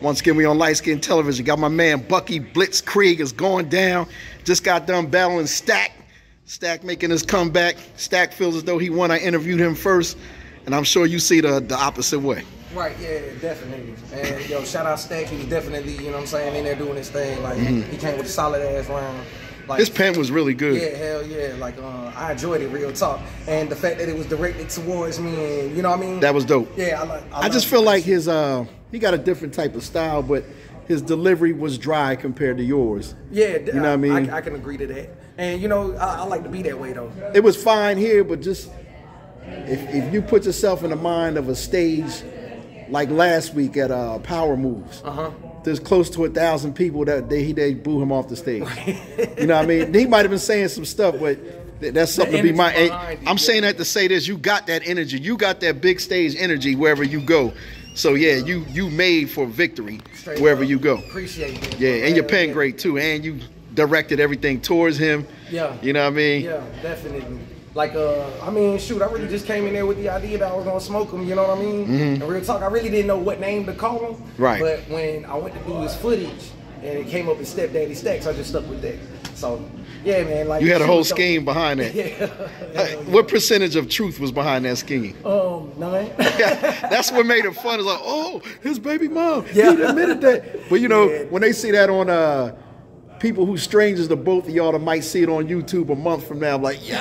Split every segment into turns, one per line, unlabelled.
Once again, we on Light Skin Television. Got my man Buckie Blitzkrieg is going down. Just got done battling Stack. Stack making his comeback. Stack feels as though he won. I interviewed him first, and I'm sure you see the, the opposite way.
Right, yeah, definitely. And yo, shout out Stack. He was definitely, you know what I'm saying, in there doing his thing. Like mm-hmm. he came with a solid ass round.
Like, his pen was really good.
Yeah, hell yeah. Like uh, I enjoyed it, real talk. And the fact that it was directed towards me, and you know what I mean.
That was dope.
Yeah, I like. I,
I just feel like his uh, he got a different type of style, but his delivery was dry compared to yours.
Yeah,
you know what I mean.
I, I, can agree to that. And you know, I, I, like to be that way though.
It was fine here, but just if if you put yourself in the mind of a stage like last week at uh, Power Moves. Uh-huh there's close to a thousand people that they they boo him off the stage. you know what I mean? He might have been saying some stuff, but that's something to be my. I'm saying that to say this: you got that energy, you got that big stage energy wherever you go. So yeah, you you made for victory Straight wherever
up.
you go.
Appreciate it.
Yeah, and you're paying great too, and you directed everything towards him.
Yeah.
You know what I mean?
Yeah, definitely. Like, uh, I mean, shoot, I really just came in there with the idea that I was gonna smoke him. You know what I mean? Mm-hmm. And real talk, I really didn't know what name to call him.
Right.
But when I went to do his footage and it came up as Stepdaddy Stacks, I just stuck with that. So, yeah, man. Like
you had a whole scheme behind
that. yeah.
Uh, what percentage of truth was behind that scheme?
Um, nine.
yeah, that's what made it fun. It's like, oh, his baby mom. Yeah. He admitted that. But you know, yeah. when they see that on uh people who strangers to both of y'all that might see it on YouTube a month from now, like, yo,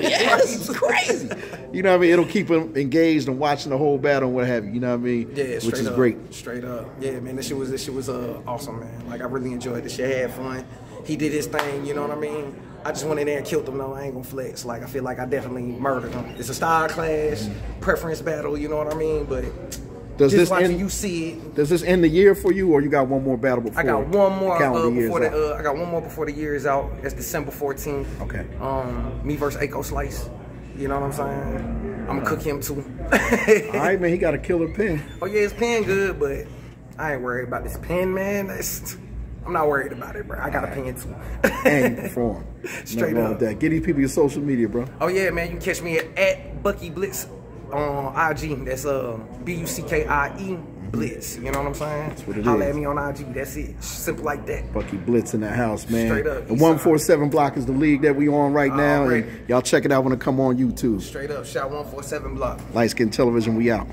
yeah, this is crazy. You know what I mean? It'll keep them engaged and watching the whole battle and what have you. You know what I mean?
Yeah,
which is
up,
great.
Straight up, yeah, man. This shit was this shit was uh, awesome, man. Like I really enjoyed this shit. Had fun. He did his thing. You know what I mean? I just went in there and killed him. No, I ain't gonna flex. Like I feel like I definitely murdered him. It's a style clash, preference battle. You know what I mean? But
does
Just
this end,
you see it.
Does this end the year for you, or you got one more battle before?
I got one more uh, before the. Uh, I got one more before the year is out. It's December fourteenth.
Okay.
Um, me versus Aco Slice. You know what I'm saying? I'm gonna cook him too.
All right, man. He got a killer pen.
Oh yeah, his pen good, but I ain't worried about this pen, man. That's. I'm not worried about it, bro. I got a pen too.
and perform.
Straight up.
That. Get these people your social media, bro.
Oh yeah, man. You can catch me at, at Buckie Blitz on IG. That's uh B U C K I E Blitz. You know what I'm saying?
That's what it
Holla
is.
at me on IG. That's it. Simple like that.
Buckie Blitz in the house, man.
Straight up.
The 147 block is the league that we on right now. And y'all check it out when it come on YouTube.
Straight up. Shot 147 block.
Light Skin Television, we out.